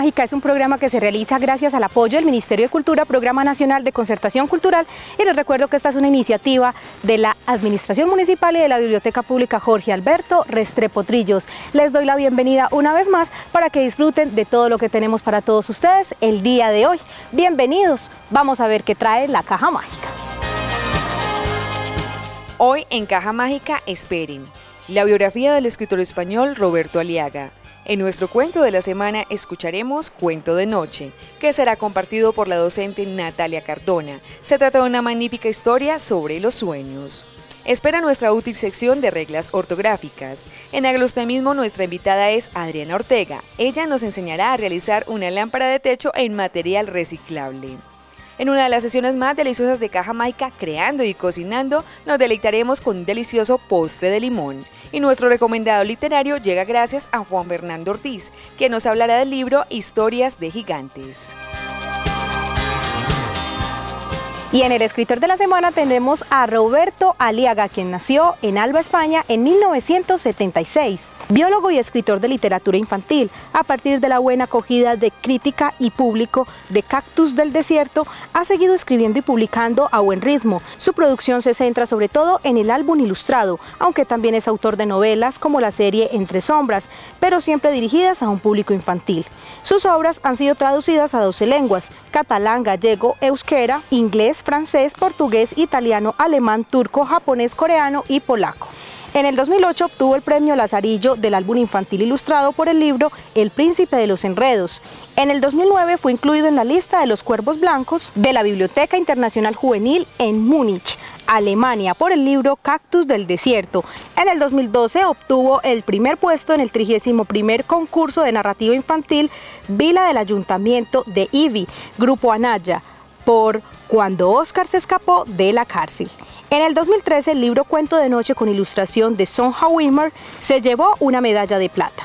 Mágica es un programa que se realiza gracias al apoyo del Ministerio de Cultura, Programa Nacional de Concertación Cultural y les recuerdo que esta es una iniciativa de la Administración Municipal y de la Biblioteca Pública Jorge Alberto Restrepo Trillos. Les doy la bienvenida una vez más para que disfruten de todo lo que tenemos para todos ustedes el día de hoy. Bienvenidos, vamos a ver qué trae la Caja Mágica. Hoy en Caja Mágica esperen la biografía del escritor español Roberto Aliaga, en nuestro cuento de la semana escucharemos Cuento de Noche, que será compartido por la docente Natalia Cardona. Se trata de una magnífica historia sobre los sueños. Espera nuestra útil sección de reglas ortográficas. En mismo nuestra invitada es Adriana Ortega. Ella nos enseñará a realizar una lámpara de techo en material reciclable. En una de las sesiones más deliciosas de Caja Maica, creando y cocinando, nos deleitaremos con un delicioso postre de limón. Y nuestro recomendado literario llega gracias a Juan Fernando Ortiz, que nos hablará del libro Historias de Gigantes. Y en el escritor de la semana tenemos a Roberto Aliaga, quien nació en Alba, España en 1976. Biólogo y escritor de literatura infantil, a partir de la buena acogida de crítica y público de Cactus del Desierto, ha seguido escribiendo y publicando a buen ritmo. Su producción se centra sobre todo en el álbum ilustrado, aunque también es autor de novelas como la serie Entre Sombras, pero siempre dirigidas a un público infantil. Sus obras han sido traducidas a 12 lenguas, catalán, gallego, euskera, inglés, francés, portugués, italiano, alemán, turco, japonés, coreano y polaco. En el 2008 obtuvo el premio Lazarillo del álbum infantil ilustrado por el libro El Príncipe de los Enredos. En el 2009 fue incluido en la lista de los cuervos blancos de la Biblioteca Internacional Juvenil en Múnich, Alemania, por el libro Cactus del Desierto. En el 2012 obtuvo el primer puesto en el 31 concurso de narrativa infantil Vila del Ayuntamiento de IBI, Grupo Anaya por Cuando Oscar se escapó de la cárcel. En el 2013, el libro Cuento de Noche con ilustración de Sonja Wimmer se llevó una medalla de plata.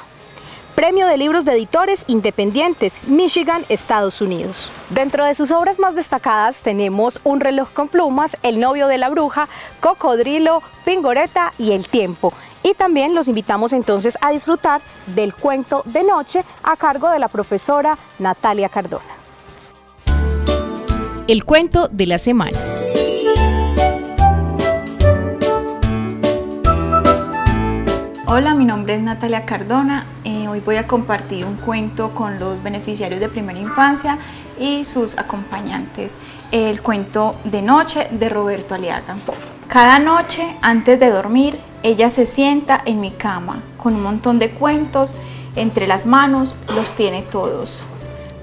Premio de Libros de Editores Independientes, Michigan, Estados Unidos. Dentro de sus obras más destacadas tenemos Un reloj con plumas, El novio de la bruja, Cocodrilo, Pingoreta y El tiempo. Y también los invitamos entonces a disfrutar del cuento de noche a cargo de la profesora Natalia Cardona el cuento de la semana. Hola, mi nombre es Natalia Cardona. Eh, hoy voy a compartir un cuento con los beneficiarios de primera infancia y sus acompañantes. El cuento de noche de Roberto Aliaga. Cada noche, antes de dormir, ella se sienta en mi cama con un montón de cuentos entre las manos, los tiene todos.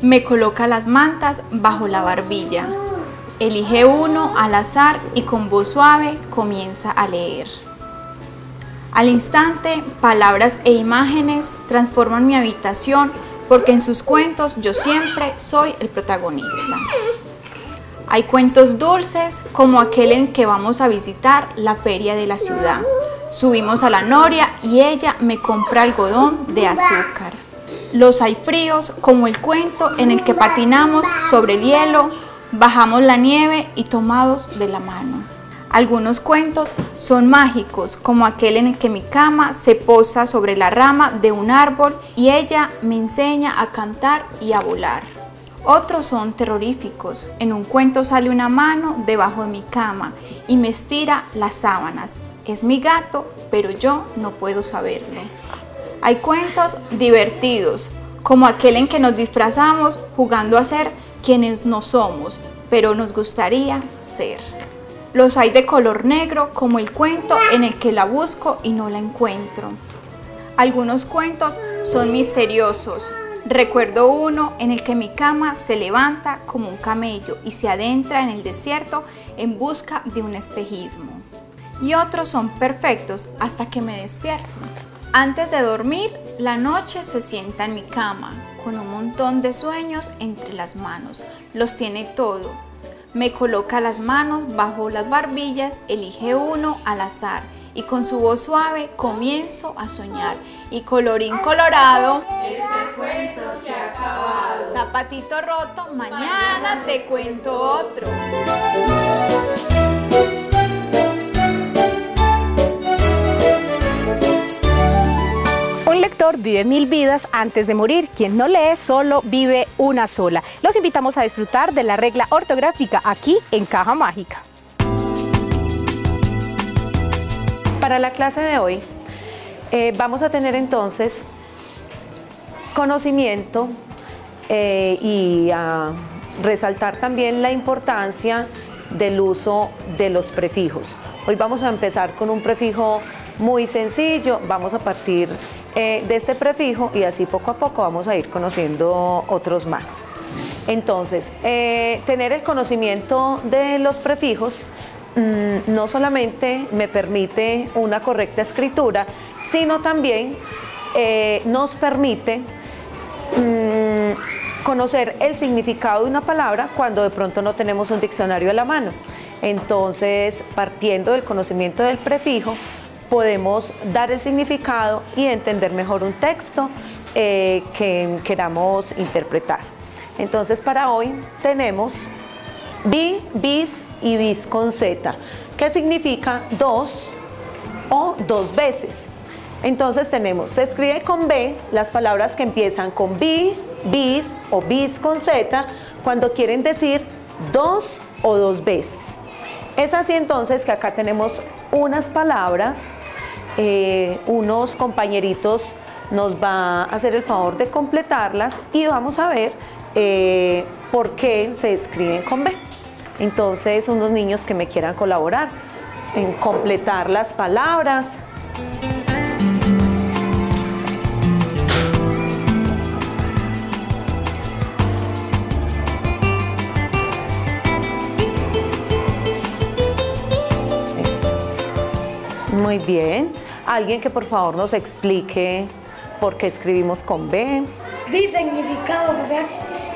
Me coloca las mantas bajo la barbilla. Elige uno al azar y con voz suave comienza a leer. Al instante, palabras e imágenes transforman mi habitación porque en sus cuentos yo siempre soy el protagonista. Hay cuentos dulces como aquel en que vamos a visitar la feria de la ciudad. Subimos a la noria y ella me compra algodón de azúcar. Los hay fríos, como el cuento en el que patinamos sobre el hielo, bajamos la nieve y tomados de la mano. Algunos cuentos son mágicos, como aquel en el que mi cama se posa sobre la rama de un árbol y ella me enseña a cantar y a volar. Otros son terroríficos. En un cuento sale una mano debajo de mi cama y me estira las sábanas. Es mi gato, pero yo no puedo saberlo. Hay cuentos divertidos, como aquel en que nos disfrazamos jugando a ser quienes no somos, pero nos gustaría ser. Los hay de color negro, como el cuento en el que la busco y no la encuentro. Algunos cuentos son misteriosos. Recuerdo uno en el que mi cama se levanta como un camello y se adentra en el desierto en busca de un espejismo. Y otros son perfectos hasta que me despierto. Antes de dormir, la noche se sienta en mi cama, con un montón de sueños entre las manos. Los tiene todo. Me coloca las manos bajo las barbillas, elige uno al azar y con su voz suave comienzo a soñar. Y colorín colorado, este cuento se ha acabado. Zapatito roto, mañana te cuento otro. Vive mil vidas antes de morir. Quien no lee solo vive una sola. Los invitamos a disfrutar de la regla ortográfica aquí en Caja Mágica. Para la clase de hoy eh, vamos a tener entonces conocimiento eh, y a resaltar también la importancia del uso de los prefijos. Hoy vamos a empezar con un prefijo muy sencillo, vamos a partir eh, de este prefijo y así poco a poco vamos a ir conociendo otros más. Entonces, eh, tener el conocimiento de los prefijos mm, no solamente me permite una correcta escritura, sino también eh, nos permite mm, conocer el significado de una palabra cuando de pronto no tenemos un diccionario a la mano. Entonces, partiendo del conocimiento del prefijo, podemos dar el significado y entender mejor un texto eh, que queramos interpretar. Entonces para hoy tenemos bi, bis y bis con z, que significa dos o dos veces. Entonces tenemos, se escribe con B las palabras que empiezan con bi, bis o bis con z cuando quieren decir dos o dos veces. Es así entonces que acá tenemos unas palabras, eh, unos compañeritos nos va a hacer el favor de completarlas y vamos a ver eh, por qué se escriben con B. Entonces, unos niños que me quieran colaborar en completar las palabras. Muy bien. Alguien que por favor nos explique por qué escribimos con B. B significado,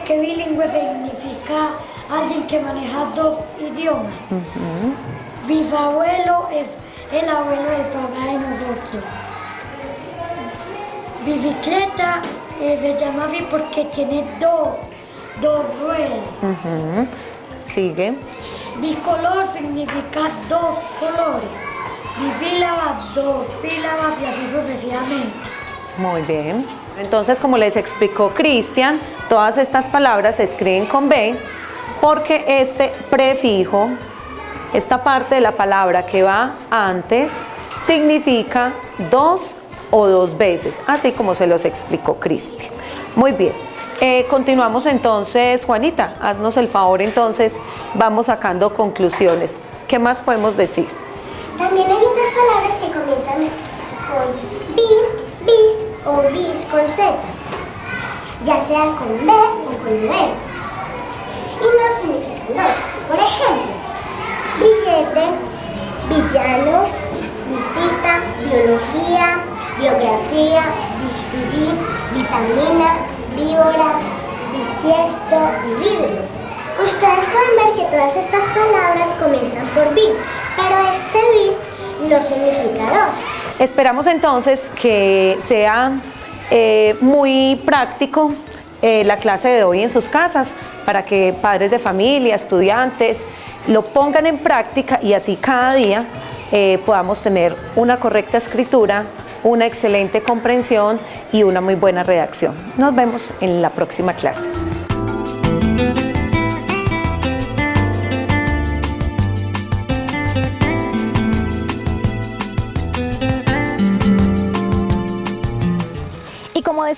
que bilingüe significa alguien que maneja dos idiomas. Bisabuelo es el abuelo del papá de nosotros. Bicicleta eh, se llama así porque tiene dos, dos ruedas. Sigue. Bicolor significa dos colores bifílabas, dos sílabas y así sucesivamente. Muy bien. Entonces, como les explicó Cristian, todas estas palabras se escriben con B porque este prefijo, esta parte de la palabra que va antes, significa dos o dos veces, así como se los explicó Cristian. Muy bien. Eh, continuamos entonces, Juanita, haznos el favor entonces, vamos sacando conclusiones. ¿Qué más podemos decir? También hay otras palabras que comienzan con bi, bis o bis con z, ya sea con b o con b. Y no significan dos. Por ejemplo, billete, villano, visita, biología, biografía, bisturí, vitamina, víbora, bisiesto y vidrio. Ustedes pueden ver que todas estas palabras comienzan por bi, pero este bi no significa dos. Esperamos entonces que sea eh, muy práctico eh, la clase de hoy en sus casas para que padres de familia, estudiantes, lo pongan en práctica y así cada día eh, podamos tener una correcta escritura, una excelente comprensión y una muy buena redacción. Nos vemos en la próxima clase.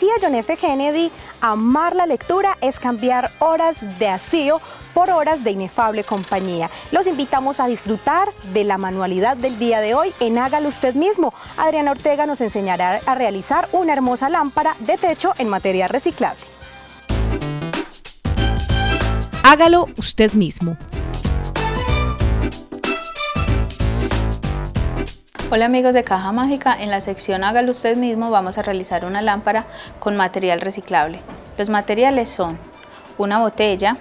Decía John F. Kennedy, amar la lectura es cambiar horas de hastío por horas de inefable compañía. Los invitamos a disfrutar de la manualidad del día de hoy en Hágalo usted mismo. Adriana Ortega nos enseñará a realizar una hermosa lámpara de techo en materia reciclable. Hágalo usted mismo. Hola amigos de Caja Mágica, en la sección Hágalo usted mismo vamos a realizar una lámpara con material reciclable. Los materiales son una botella,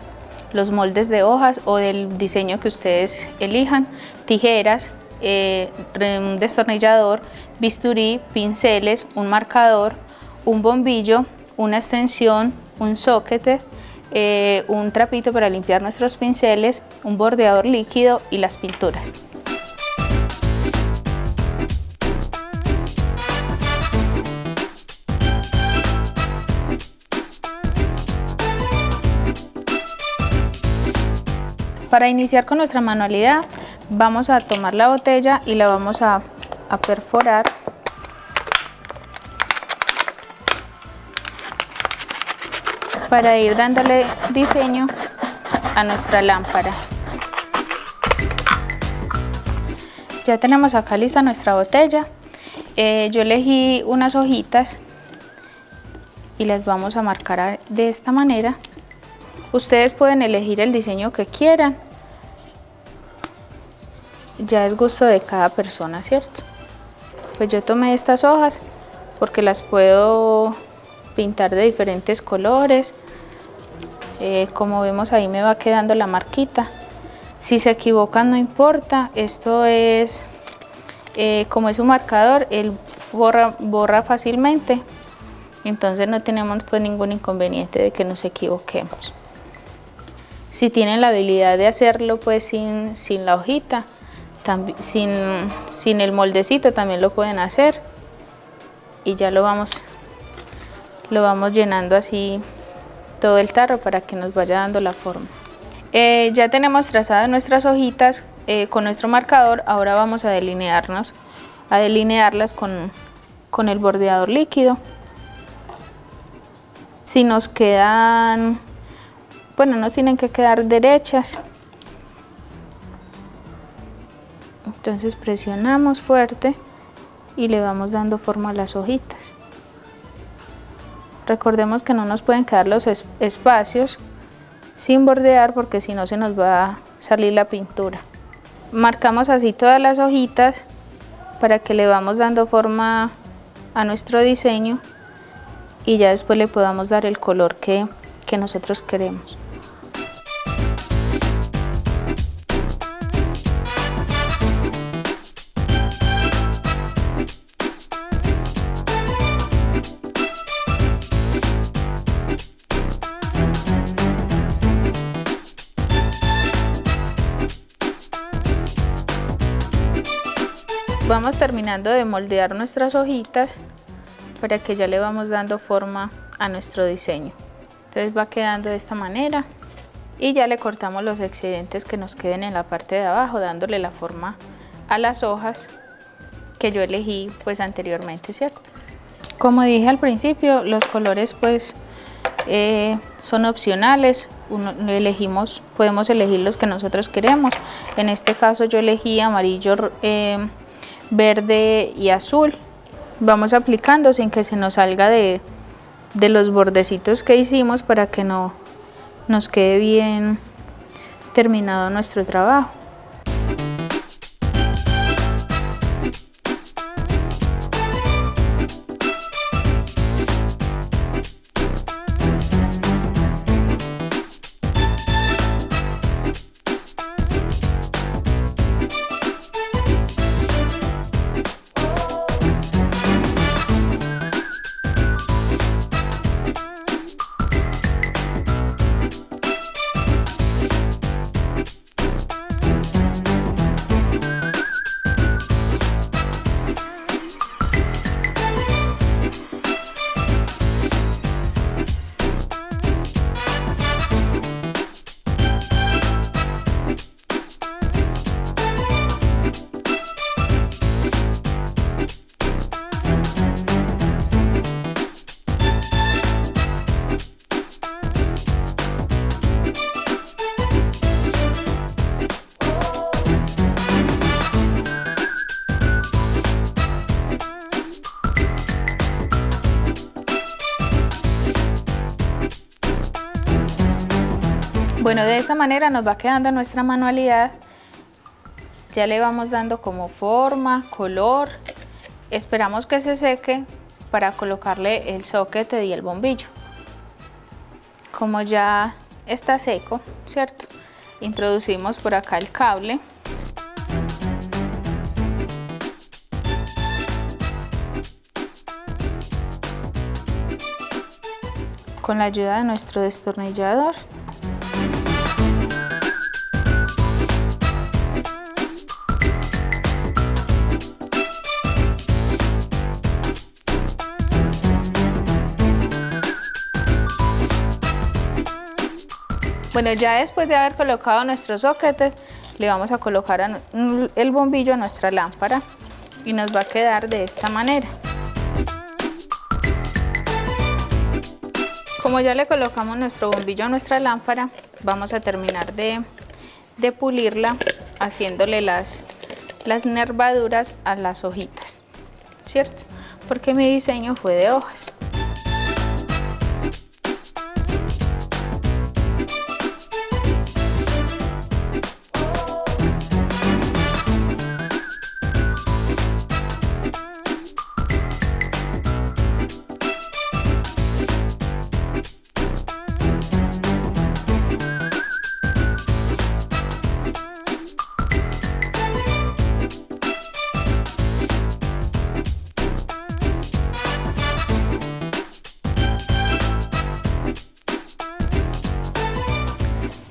los moldes de hojas o del diseño que ustedes elijan, tijeras, eh, un destornillador, bisturí, pinceles, un marcador, un bombillo, una extensión, un soquete, eh, un trapito para limpiar nuestros pinceles, un bordeador líquido y las pinturas. Para iniciar con nuestra manualidad vamos a tomar la botella y la vamos a, perforar para ir dándole diseño a nuestra lámpara. Ya tenemos acá lista nuestra botella. Eh, yo elegí unas hojitas y las vamos a marcar de esta manera. Ustedes pueden elegir el diseño que quieran. Ya es gusto de cada persona, ¿cierto? Pues yo tomé estas hojas porque las puedo pintar de diferentes colores. Eh, como vemos ahí me va quedando la marquita. Si se equivocan no importa, esto es, eh, como es un marcador, él borra, borra fácilmente, entonces no tenemos pues ningún inconveniente de que nos equivoquemos. Si tienen la habilidad de hacerlo pues sin, sin la hojita, sin, sin el moldecito también lo pueden hacer y ya lo vamos, lo vamos llenando así todo el tarro para que nos vaya dando la forma. Eh, ya tenemos trazadas nuestras hojitas eh, con nuestro marcador, ahora vamos a delinearnos, a delinearlas con, con el bordeador líquido. Si nos quedan, bueno, nos tienen que quedar derechas. Entonces presionamos fuerte y le vamos dando forma a las hojitas. Recordemos que no nos pueden quedar los espacios sin bordear porque si no se nos va a salir la pintura. Marcamos así todas las hojitas para que le vamos dando forma a nuestro diseño y ya después le podamos dar el color que, que nosotros queremos. Vamos terminando de moldear nuestras hojitas para que ya le vamos dando forma a nuestro diseño. Entonces va quedando de esta manera y ya le cortamos los excedentes que nos queden en la parte de abajo dándole la forma a las hojas que yo elegí pues anteriormente, ¿cierto? Como dije al principio, los colores pues eh, son opcionales, elegimos, podemos elegir los que nosotros queremos. En este caso yo elegí amarillo eh, verde y azul. Vamos aplicando sin que se nos salga de, de los bordecitos que hicimos para que no nos quede bien terminado nuestro trabajo. Bueno, de esta manera nos va quedando nuestra manualidad. Ya le vamos dando como forma, color. Esperamos que se seque para colocarle el soquete y el bombillo. Como ya está seco, ¿cierto? Introducimos por acá el cable. Con la ayuda de nuestro destornillador Bueno, ya después de haber colocado nuestros soquetes, le vamos a colocar el bombillo a nuestra lámpara y nos va a quedar de esta manera. Como ya le colocamos nuestro bombillo a nuestra lámpara, vamos a terminar de, pulirla haciéndole las, las nervaduras a las hojitas, ¿cierto? Porque mi diseño fue de hojas.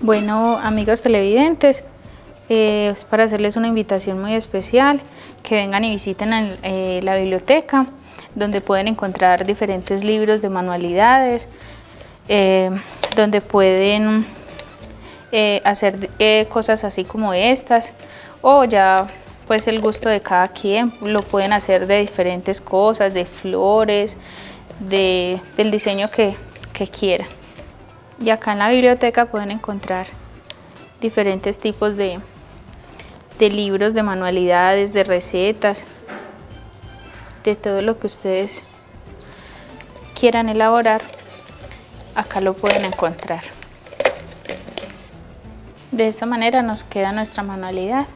Bueno, amigos televidentes, eh, para hacerles una invitación muy especial, que vengan y visiten eh, la biblioteca, donde pueden encontrar diferentes libros de manualidades, eh, donde pueden hacer cosas así como estas, o ya pues el gusto de cada quien, lo pueden hacer de diferentes cosas, de flores, de, del diseño que, que quieran. Y acá en la biblioteca pueden encontrar diferentes tipos de, de libros, de manualidades, de recetas, de todo lo que ustedes quieran elaborar, acá lo pueden encontrar. De esta manera nos queda nuestra manualidad.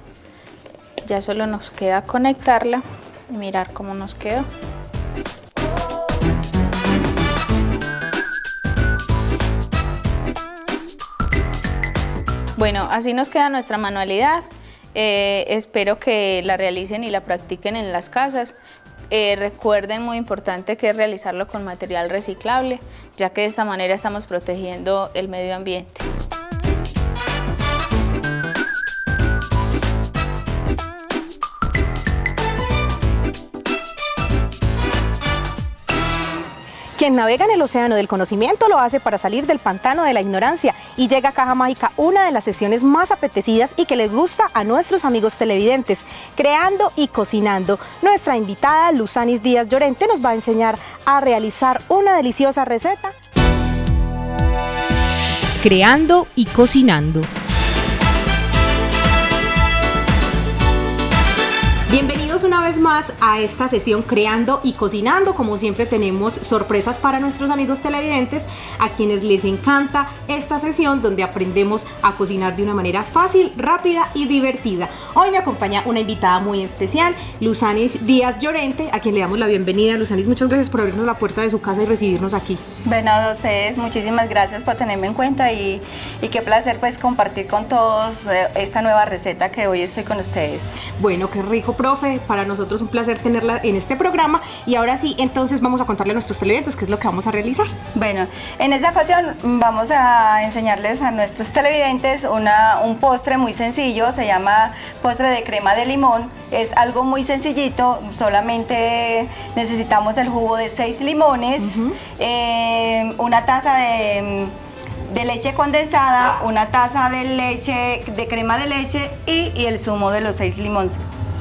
Ya solo nos queda conectarla y mirar cómo nos quedó. Bueno, así nos queda nuestra manualidad. Eh, espero que la realicen y la practiquen en las casas. Eh, recuerden, muy importante que es realizarlo con material reciclable, ya que de esta manera estamos protegiendo el medio ambiente. Quien navega en el océano del conocimiento lo hace para salir del pantano de la ignorancia y llega a Caja Mágica una de las sesiones más apetecidas y que les gusta a nuestros amigos televidentes, creando y cocinando. Nuestra invitada Luzanis Díaz Llorente nos va a enseñar a realizar una deliciosa receta. Creando y cocinando. Bienvenidos una vez más a esta sesión Creando y Cocinando. Como siempre tenemos sorpresas para nuestros amigos televidentes a quienes les encanta esta sesión donde aprendemos a cocinar de una manera fácil, rápida y divertida. Hoy me acompaña una invitada muy especial, Luzanis Díaz Llorente, a quien le damos la bienvenida. Luzanis, muchas gracias por abrirnos la puerta de su casa y recibirnos aquí. Bueno, a ustedes muchísimas gracias por tenerme en cuenta y, y qué placer pues compartir con todos eh, esta nueva receta que hoy estoy con ustedes. Bueno, qué rico profe, para nosotros un placer tenerla en este programa. Y ahora sí, entonces vamos a contarle a nuestros televidentes qué es lo que vamos a realizar. Bueno, en esta ocasión vamos a enseñarles a nuestros televidentes una, un postre muy sencillo, se llama postre de crema de limón, es algo muy sencillito, solamente necesitamos el jugo de seis limones, eh, una taza de de leche condensada, una taza de leche, de crema de leche y, el zumo de los seis limones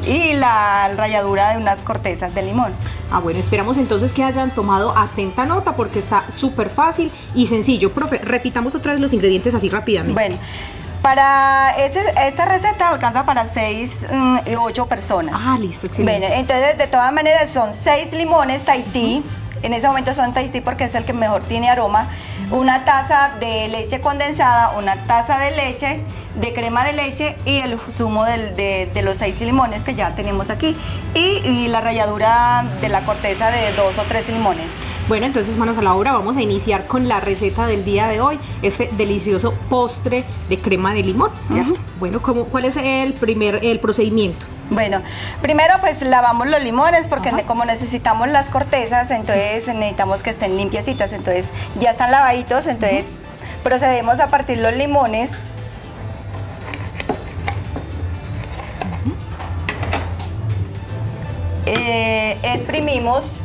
y la ralladura de unas cortezas de limón. Ah, bueno, esperamos entonces que hayan tomado atenta nota porque está súper fácil y sencillo. Profe, repitamos otra vez los ingredientes así rápidamente. Bueno, para este, esta receta alcanza para 6 mm, y 8 personas. Ah, listo, excelente. Bueno, entonces de todas maneras son 6 limones Tahití en ese momento son Tasty porque es el que mejor tiene aroma, una taza de leche condensada, una taza de leche, de crema de leche y el zumo de, los seis limones que ya tenemos aquí y, la ralladura de la corteza de dos o tres limones. Bueno, entonces manos a la obra, vamos a iniciar con la receta del día de hoy, este delicioso postre de crema de limón, Bueno, ¿cuál es el primer el procedimiento? Bueno, primero pues lavamos los limones porque como necesitamos las cortezas, entonces necesitamos que estén limpiecitas, entonces ya están lavaditos, entonces procedemos a partir los limones. Eh, exprimimos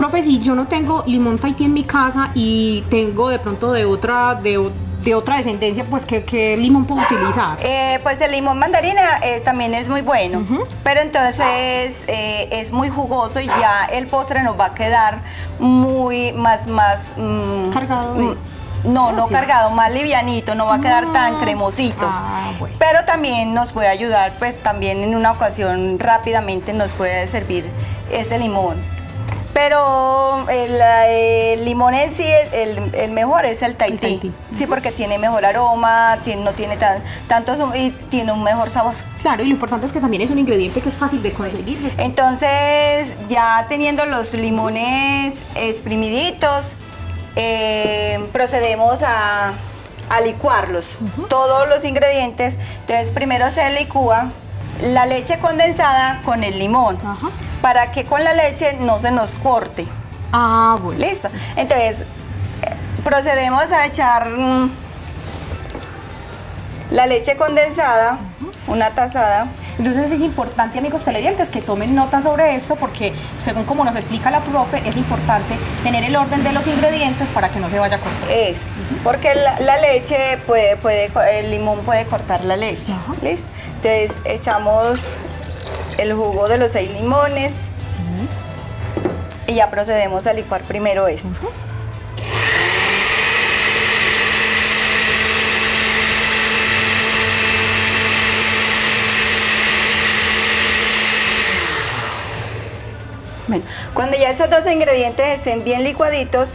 Profe, si yo no tengo limón Tahití en mi casa y tengo de pronto de otra, de, de otra descendencia, pues ¿qué, limón puedo utilizar? Eh, pues el limón mandarina también es muy bueno, pero entonces eh, es muy jugoso y ya el postre nos va a quedar muy más, más... Mm, Cargado mm, no, no cargado, más livianito, no va a quedar tan cremosito. Ah, pero también nos puede ayudar, pues también en una ocasión rápidamente nos puede servir ese limón. Pero el, limón en sí, el, mejor es el Tahití. Sí, porque tiene mejor aroma, no tiene tan, tanto y tiene un mejor sabor. Claro, y lo importante es que también es un ingrediente que es fácil de conseguir. Entonces, ya teniendo los limones exprimiditos, eh, procedemos a, licuarlos, todos los ingredientes. Entonces, primero se licúa la leche condensada con el limón. Ajá para que con la leche no se nos corte. Ah, bueno. Listo. Entonces, procedemos a echar mm, la leche condensada, una tazada. Entonces es importante, amigos televidentes, que tomen nota sobre esto porque, según como nos explica la profe, es importante tener el orden de los ingredientes para que no se vaya a cortar. Es, porque la, leche puede, puede, el limón puede cortar la leche. ¿Listo? Entonces echamos el jugo de los seis limones. Y ya procedemos a licuar primero esto. Bueno, cuando ya estos dos ingredientes estén bien licuaditos,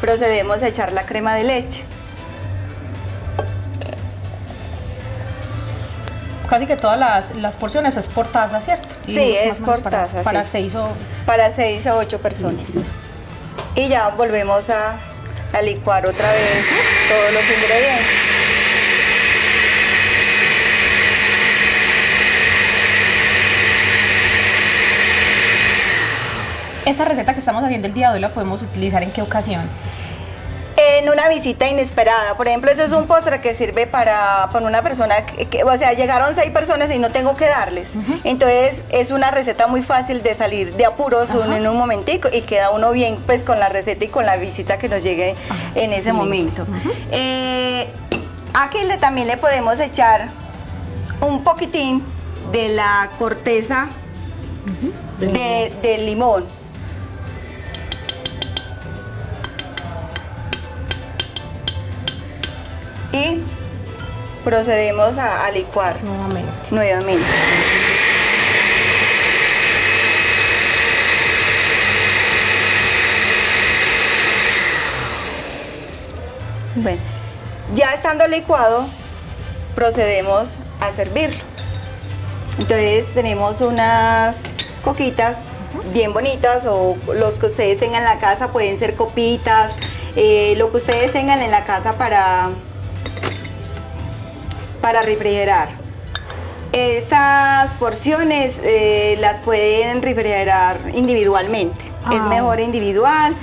procedemos a echar la crema de leche. Casi que todas las, porciones es por taza, ¿cierto? sí, es por taza. Para, seis o... Para seis o ocho personas. Y ya volvemos a, a licuar otra vez todos los ingredientes. Esta receta que estamos haciendo el día de hoy la podemos utilizar en qué ocasión? En una visita inesperada. Por ejemplo, eso es un postre que sirve para, una persona, que, o sea, llegaron seis personas y no tengo que darles. Entonces, es una receta muy fácil de salir de apuros en un momentico y queda uno bien pues con la receta y con la visita que nos llegue en ese momento. Eh, aquí le, también le podemos echar un poquitín de la corteza del limón. Y procedemos a, licuar nuevamente. nuevamente. Bueno, ya estando licuado, procedemos a servirlo. Entonces tenemos unas coquitas bien bonitas o los que ustedes tengan en la casa pueden ser copitas, eh, lo que ustedes tengan en la casa para para refrigerar. Estas porciones eh, las pueden refrigerar individualmente. Es ah. mejor individual.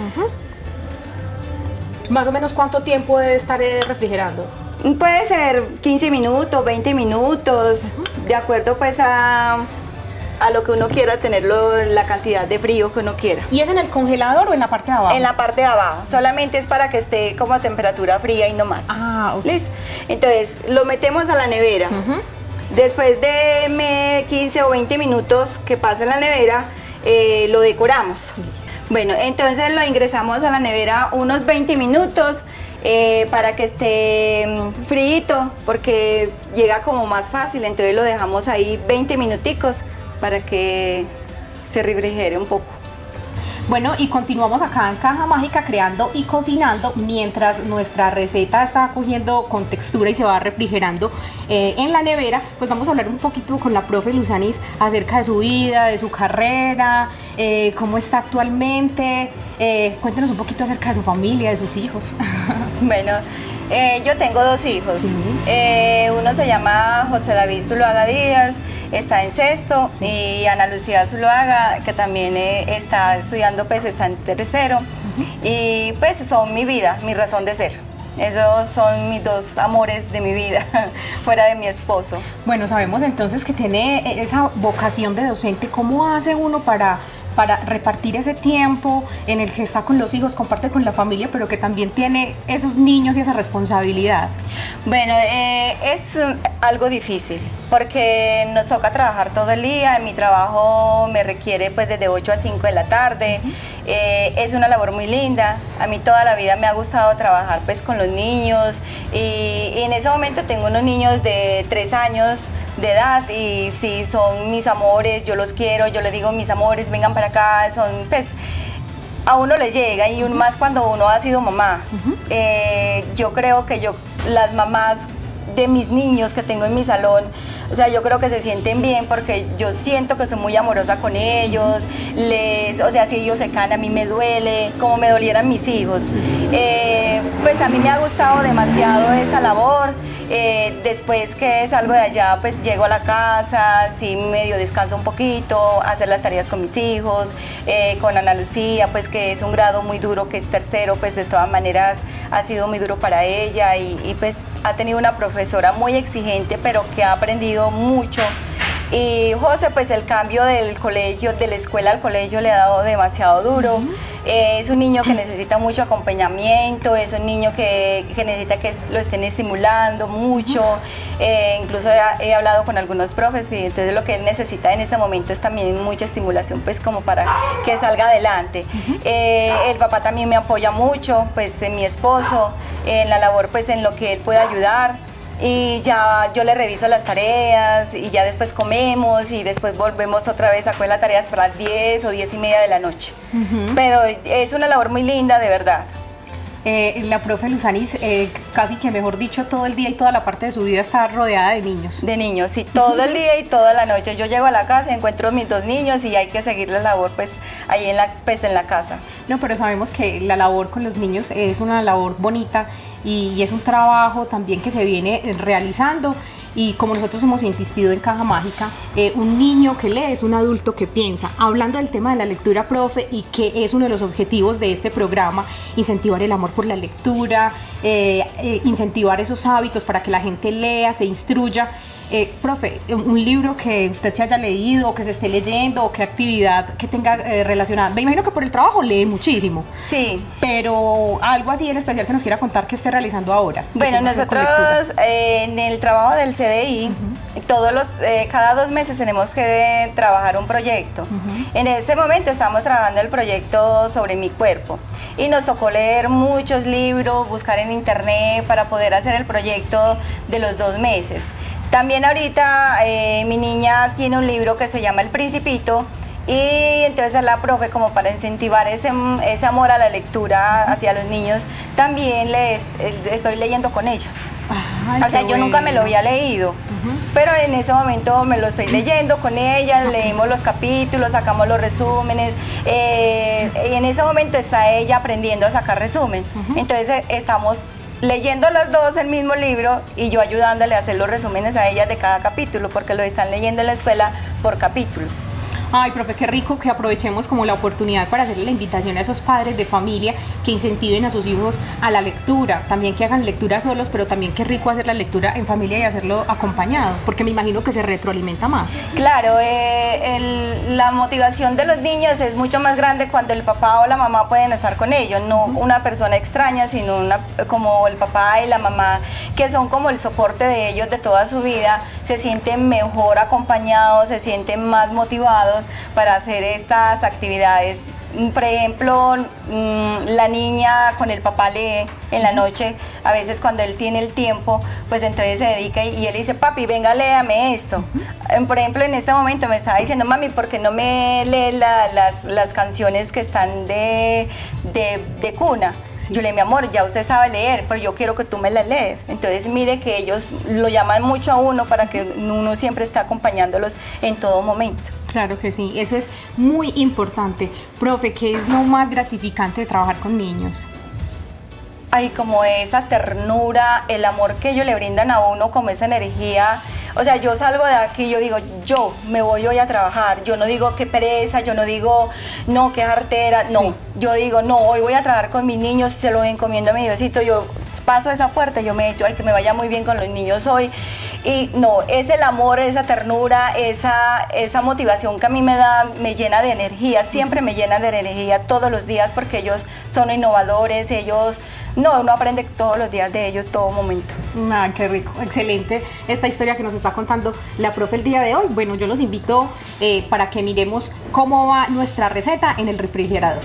¿Más o menos cuánto tiempo debe estar eh, refrigerando? Puede ser 15 minutos, 20 minutos, de acuerdo pues a, a lo que uno quiera tenerlo, la cantidad de frío que uno quiera. ¿Y es en el congelador o en la parte de abajo? En la parte de abajo, solamente es para que esté como a temperatura fría y no más. Ah, ok. ¿Listo? Entonces, lo metemos a la nevera. Después de 15 o 20 minutos que pasa en la nevera, eh, lo decoramos. Bueno, entonces lo ingresamos a la nevera unos 20 minutos eh, para que esté mm, frito, porque llega como más fácil, entonces lo dejamos ahí 20 minuticos para que se refrigere un poco. Bueno, y continuamos acá en Caja Mágica creando y cocinando mientras nuestra receta está cogiendo con textura y se va refrigerando eh, en la nevera. Pues vamos a hablar un poquito con la profe Luzanis acerca de su vida, de su carrera, eh, cómo está actualmente. Eh, cuéntenos un poquito acerca de su familia, de sus hijos. bueno, yo tengo dos hijos. uno se llama José David Zuluaga Díaz está en sexto y Ana Lucía Zuluaga, que también eh, está estudiando, pues está en tercero. Y pues son mi vida, mi razón de ser. Esos son mis dos amores de mi vida, fuera de mi esposo. Bueno, sabemos entonces que tiene esa vocación de docente. ¿Cómo hace uno para para repartir ese tiempo en el que está con los hijos, comparte con la familia, pero que también tiene esos niños y esa responsabilidad? Bueno, eh, es algo difícil porque nos toca trabajar todo el día. Mi trabajo me requiere pues desde 8 a 5 de la tarde. Eh, es una labor muy linda. A mí toda la vida me ha gustado trabajar pues con los niños y, en ese momento tengo unos niños de 3 años de edad y sí, son mis amores, yo los quiero, yo les digo mis amores, vengan para acá, son pues a uno le llega y un más cuando uno ha sido mamá. Eh, yo creo que yo, las mamás de mis niños que tengo en mi salón, o sea, yo creo que se sienten bien porque yo siento que soy muy amorosa con ellos, les, o sea, si ellos se caen a mí me duele, como me dolieran mis hijos. Eh, pues a mí me ha gustado demasiado esa labor. Eh, después que salgo de allá, pues llego a la casa, sí medio descanso un poquito, hacer las tareas con mis hijos, eh, con Ana Lucía, pues que es un grado muy duro, que es tercero, pues de todas maneras ha sido muy duro para ella y, y pues ha tenido una profesora muy exigente, pero que ha aprendido mucho y José, pues el cambio del colegio, de la escuela al colegio le ha dado demasiado duro. Es un niño que necesita mucho acompañamiento, es un niño que, necesita que lo estén estimulando mucho. Eh, incluso he, hablado con algunos profes y entonces lo que él necesita en este momento es también mucha estimulación, pues como para que salga adelante. Eh, el papá también me apoya mucho, pues en mi esposo, en la labor, pues en lo que él pueda ayudar y ya yo le reviso las tareas y ya después comemos y después volvemos otra vez a coger las tareas para las 10 o 10 y media de la noche. Pero es una labor muy linda, de verdad. Eh, la profe Luzanis, eh, casi que mejor dicho, todo el día y toda la parte de su vida está rodeada de niños. De niños, sí, todo el día y toda la noche. Yo llego a la casa, encuentro mis dos niños y hay que seguir la labor pues ahí en la, pues, en la casa. No, pero sabemos que la labor con los niños es una labor bonita y, es un trabajo también que se viene realizando y como nosotros hemos insistido en Caja Mágica, eh, un niño que lee es un adulto que piensa. Hablando del tema de la lectura, profe, y que es uno de los objetivos de este programa, incentivar el amor por la lectura, eh, eh, incentivar esos hábitos para que la gente lea, se instruya. Eh, profe, un libro que usted se haya leído o que se esté leyendo o qué actividad que tenga eh, relacionada. Me imagino que por el trabajo lee muchísimo. Sí. Pero algo así en especial que nos quiera contar que esté realizando ahora. Bueno, nosotros eh, en el trabajo del CDI, todos los, cada dos meses tenemos que trabajar un proyecto. En ese momento estamos trabajando el proyecto sobre mi cuerpo y nos tocó leer muchos libros, buscar en internet para poder hacer el proyecto de los dos meses. También ahorita eh, mi niña tiene un libro que se llama El Principito y entonces la profe como para incentivar ese, ese amor a la lectura hacia los niños, también le estoy leyendo con ella. o sea, yo nunca me lo había leído, pero en ese momento me lo estoy leyendo con ella, leímos los capítulos, sacamos los resúmenes, eh, y en ese momento está ella aprendiendo a sacar resumen. Entonces estamos leyendo las dos el mismo libro y yo ayudándole a hacer los resúmenes a ellas de cada capítulo, porque lo están leyendo en la escuela por capítulos. Ay, profe, qué rico que aprovechemos como la oportunidad para hacerle la invitación a esos padres de familia que incentiven a sus hijos a la lectura, también que hagan lectura solos, pero también qué rico hacer la lectura en familia y hacerlo acompañado, porque me imagino que se retroalimenta más. Claro, eh, la motivación de los niños es mucho más grande cuando el papá o la mamá pueden estar con ellos, no una persona extraña, sino una, como el papá y la mamá, que son como el soporte de ellos de toda su vida, se sienten mejor acompañados, se sienten más motivados para hacer estas actividades. Por ejemplo, mm, la niña con el papá lee en la noche, a veces cuando él tiene el tiempo, pues entonces se dedica y, él dice, papi, venga, léame esto. Em, por ejemplo, en este momento me estaba diciendo, mami, ¿por qué no me lee las, canciones que están de, de cuna? Yo le mi amor, ya usted sabe leer, pero yo quiero que tú me la lees. Entonces, mire que ellos lo llaman mucho a uno para que uno siempre esté acompañándolos en todo momento. Claro que sí, eso es muy importante. Profe, ¿qué es lo más gratificante de trabajar con niños? Ay, como esa ternura, el amor que ellos le brindan a uno, como esa energía. O sea, yo salgo de aquí, yo digo, yo me voy hoy a trabajar. Yo no digo qué pereza, yo no digo, no, qué artera. No, yo digo, no, hoy voy a trabajar con mis niños, se lo encomiendo a mi Diosito. Yo paso esa puerta, yo me echo, ay, que me vaya muy bien con los niños hoy. Y no, es el amor, esa ternura, esa, esa motivación que a mí me da, me llena de energía, siempre me llena de energía todos los días porque ellos son innovadores, ellos, no, uno aprende todos los días de ellos, todo momento. Ah, qué rico, excelente esta historia que nos está contando la profe el día de hoy. Bueno, yo los invito eh, para que miremos cómo va nuestra receta en el refrigerador.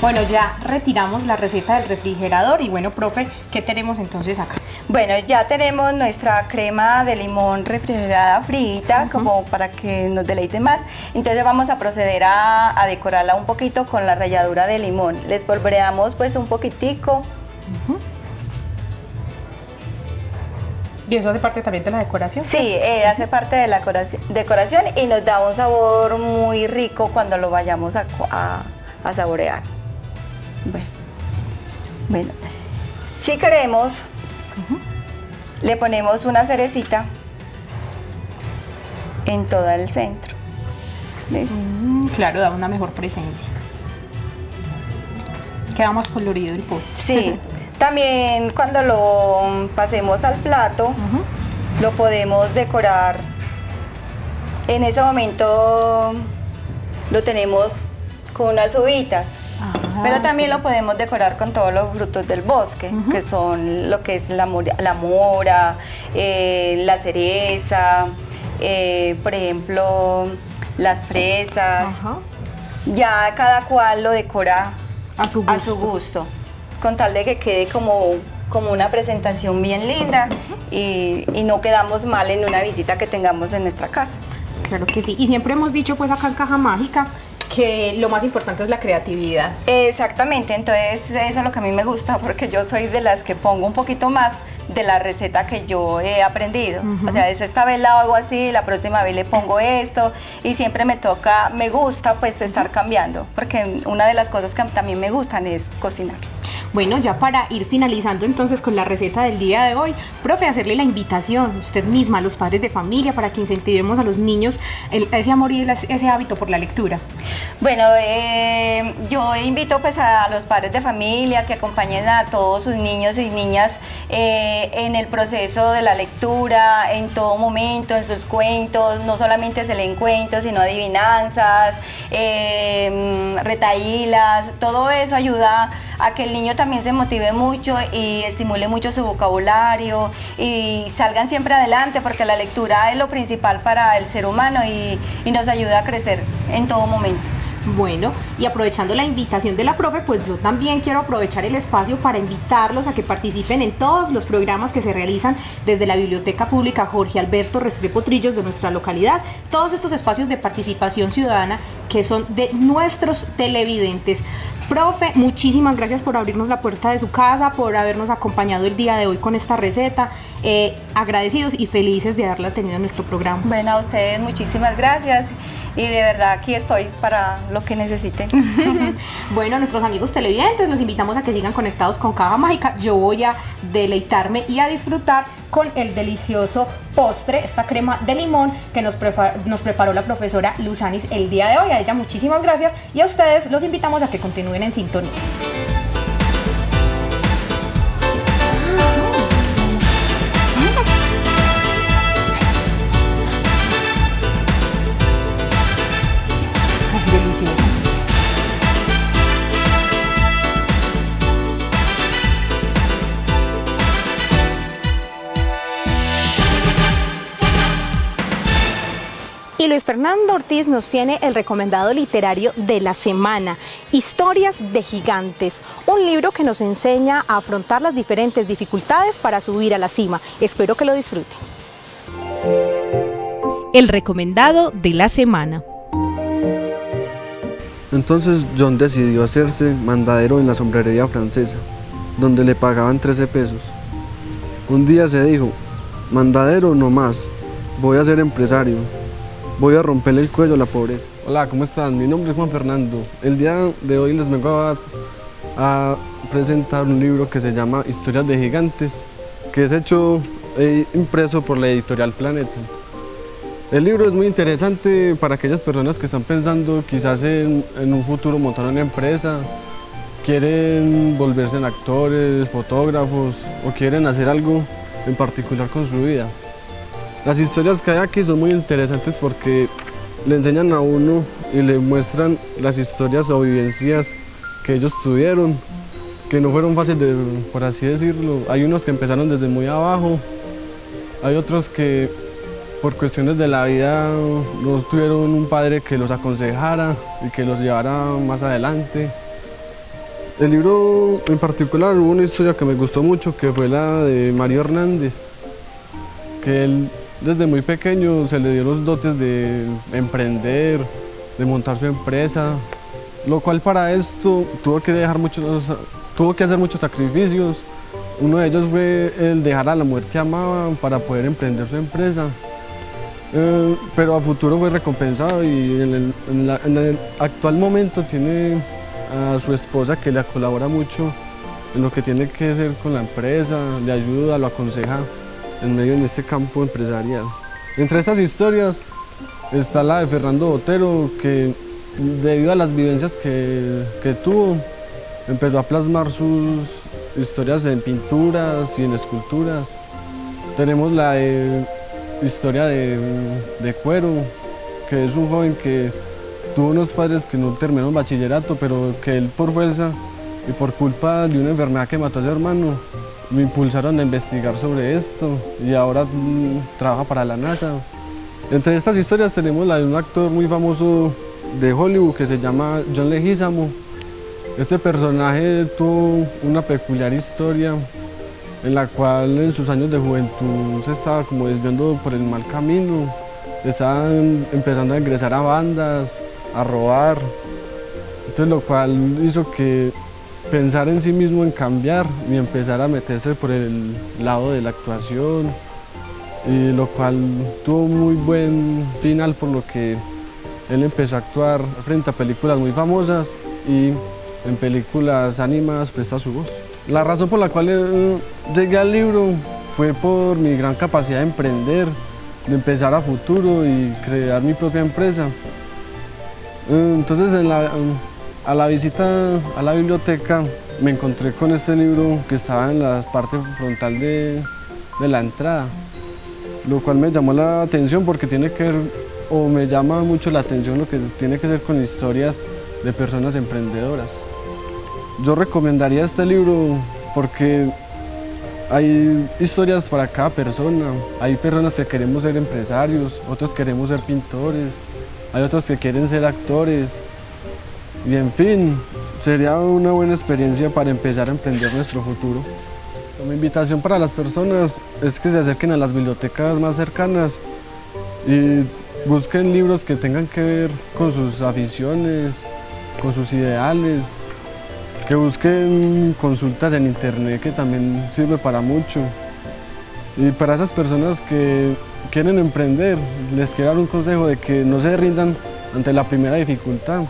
Bueno, ya retiramos la receta del refrigerador y bueno, profe, ¿qué tenemos entonces acá? Bueno, ya tenemos nuestra crema de limón refrigerada frita, como para que nos deleite más. Entonces vamos a proceder a, decorarla un poquito con la ralladura de limón. Les volveremos pues un poquitico. ¿Y eso hace parte también de la decoración? Sí, eh, hace parte de la decoración y nos da un sabor muy rico cuando lo vayamos a, a saborear. Bueno, bueno. si queremos, le ponemos una cerecita en todo el centro. Mm, claro, da una mejor presencia. Queda más colorido el postre. Sí, también cuando lo pasemos al plato, lo podemos decorar. En ese momento lo tenemos con unas uvitas. Pero también lo podemos decorar con todos los frutos del bosque, que son lo que es la, la mora, eh, la cereza, eh, por ejemplo, las fresas. Ya cada cual lo decora a su, gusto. con tal de que quede como, como una presentación bien linda y, y no quedamos mal en una visita que tengamos en nuestra casa. Claro que sí. Y siempre hemos dicho pues acá en Caja Mágica que lo más importante es la creatividad. Exactamente, entonces eso es lo que a mí me gusta porque yo soy de las que pongo un poquito más de la receta que yo he aprendido. O sea, es esta vez la hago así, la próxima vez le pongo esto y siempre me toca, me gusta pues estar cambiando porque una de las cosas que también me gustan es cocinar. Bueno, ya para ir finalizando entonces con la receta del día de hoy, profe, hacerle la invitación usted misma a los padres de familia para que incentivemos a los niños ese amor y ese hábito por la lectura. Bueno, eh, yo invito pues a los padres de familia que acompañen a todos sus niños y niñas eh, en el proceso de la lectura, en todo momento, en sus cuentos, no solamente se leen cuentos, sino adivinanzas, eh, retaílas, todo eso ayuda a que el niño también se motive mucho y estimule mucho su vocabulario y salgan siempre adelante porque la lectura es lo principal para el ser humano y, y nos ayuda a crecer en todo momento. Bueno, y aprovechando la invitación de la profe, pues yo también quiero aprovechar el espacio para invitarlos a que participen en todos los programas que se realizan desde la Biblioteca Pública Jorge Alberto Restrepo Trillos de nuestra localidad. Todos estos espacios de participación ciudadana que son de nuestros televidentes. Profe, muchísimas gracias por abrirnos la puerta de su casa, por habernos acompañado el día de hoy con esta receta. Eh, agradecidos y felices de haberla tenido en nuestro programa. Bueno, a ustedes muchísimas gracias y de verdad aquí estoy para lo que necesiten. bueno, nuestros amigos televidentes, los invitamos a que sigan conectados con Caja Mágica. Yo voy a deleitarme y a disfrutar con el delicioso postre, esta crema de limón que nos, nos preparó la profesora Luzanis el día de hoy. A ella muchísimas gracias y a ustedes los invitamos a que continúen en sintonía. Y Luis Fernando Ortiz nos tiene el recomendado literario de la semana, Historias de Gigantes, un libro que nos enseña a afrontar las diferentes dificultades para subir a la cima. Espero que lo disfruten. El recomendado de la semana. Entonces John decidió hacerse mandadero en la sombrerería francesa, donde le pagaban 13 pesos. Un día se dijo, mandadero no más, voy a ser empresario voy a romperle el cuello a la pobreza. Hola, ¿cómo están? Mi nombre es Juan Fernando. El día de hoy les vengo a, presentar un libro que se llama Historias de Gigantes, que es hecho e impreso por la editorial Planeta. El libro es muy interesante para aquellas personas que están pensando quizás en, un futuro montar una empresa quieren volverse en actores, fotógrafos o quieren hacer algo en particular con su vida. Las historias que hay aquí son muy interesantes porque le enseñan a uno y le muestran las historias o vivencias que ellos tuvieron, que no fueron fáciles, por así decirlo. Hay unos que empezaron desde muy abajo, hay otros que por cuestiones de la vida no tuvieron un padre que los aconsejara y que los llevara más adelante. El libro en particular hubo una historia que me gustó mucho, que fue la de Mario Hernández, que él desde muy pequeño se le dio los dotes de emprender, de montar su empresa, lo cual para esto tuvo que, dejar muchos, tuvo que hacer muchos sacrificios. Uno de ellos fue el dejar a la mujer que amaba para poder emprender su empresa. Eh, pero a futuro fue recompensado y en el actual momento tiene a su esposa que le colabora mucho en lo que tiene que hacer con la empresa, le ayuda, lo aconseja en medio de este campo empresarial. Entre estas historias está la de Fernando Botero, que debido a las vivencias que, que tuvo, empezó a plasmar sus historias en pinturas y en esculturas. Tenemos la historia de, de Cuero, que es un joven que tuvo unos padres que no terminaron bachillerato, pero que él por fuerza y por culpa de una enfermedad que mató a su hermano, me impulsaron a investigar sobre esto y ahora mm, trabaja para la NASA. Entre estas historias tenemos la de un actor muy famoso de Hollywood que se llama John Leguizamo. Este personaje tuvo una peculiar historia en la cual en sus años de juventud se estaba como desviando por el mal camino, estaba empezando a ingresar a bandas, a robar, entonces lo cual hizo que pensar en sí mismo en cambiar y empezar a meterse por el lado de la actuación y lo cual tuvo muy buen final por lo que él empezó a actuar frente a películas muy famosas y en películas animadas presta su voz. La razón por la cual eh, llegué al libro fue por mi gran capacidad de emprender, de empezar a futuro y crear mi propia empresa. Eh, entonces en la, a la visita a la biblioteca me encontré con este libro que estaba en la parte frontal de, la entrada, lo cual me llamó la atención porque tiene que ver, o me llama mucho la atención lo que tiene que ver con historias de personas emprendedoras. Yo recomendaría este libro porque hay historias para cada persona, hay personas que queremos ser empresarios, otros queremos ser pintores, hay otros que quieren ser actores, y en fin, sería una buena experiencia para empezar a emprender nuestro futuro. Mi invitación para las personas es que se acerquen a las bibliotecas más cercanas y busquen libros que tengan que ver con sus aficiones, con sus ideales, que busquen consultas en internet que también sirve para mucho. Y para esas personas que quieren emprender, les quiero dar un consejo de que no se rindan ante la primera dificultad,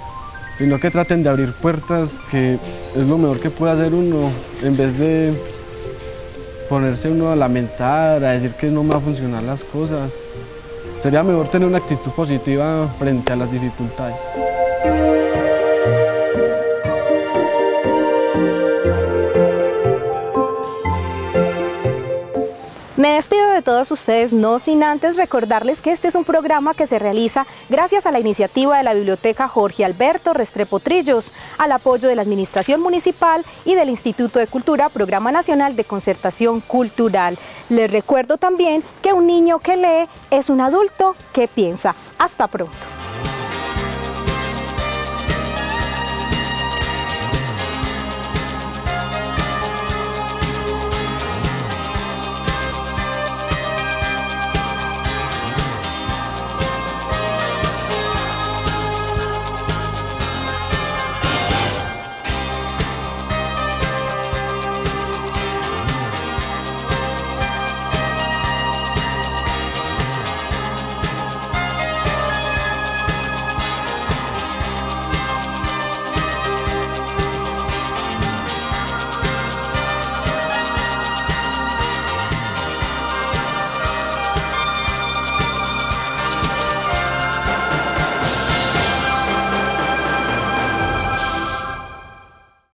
sino que traten de abrir puertas, que es lo mejor que puede hacer uno, en vez de ponerse uno a lamentar, a decir que no me va a funcionar las cosas. Sería mejor tener una actitud positiva frente a las dificultades. De todos ustedes, no sin antes recordarles que este es un programa que se realiza gracias a la iniciativa de la Biblioteca Jorge Alberto Restrepo Trillos, al apoyo de la Administración Municipal y del Instituto de Cultura, Programa Nacional de Concertación Cultural. Les recuerdo también que un niño que lee es un adulto que piensa. Hasta pronto.